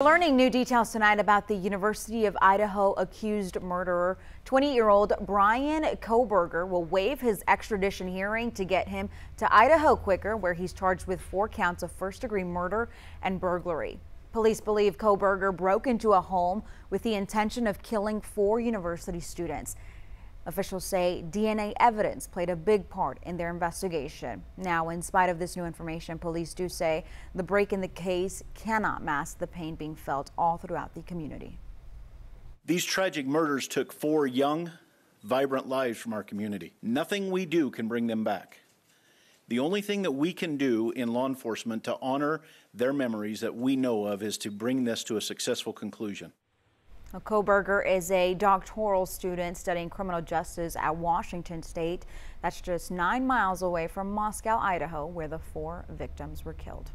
Learning new details tonight about the University of Idaho accused murderer. 20-year-old Bryan Kohberger will waive his extradition hearing to get him to Idaho quicker, where he's charged with four counts of first-degree murder and burglary. Police believe Kohberger broke into a home with the intention of killing four university students. Officials say DNA evidence played a big part in their investigation. Now, in spite of this new information, police do say the break in the case cannot mask the pain being felt all throughout the community. These tragic murders took four young, vibrant lives from our community. Nothing we do can bring them back. The only thing that we can do in law enforcement to honor their memories that we know of is to bring this to a successful conclusion. Kohberger is a doctoral student studying criminal justice at Washington State. That's just nine miles away from Moscow, Idaho, where the four victims were killed.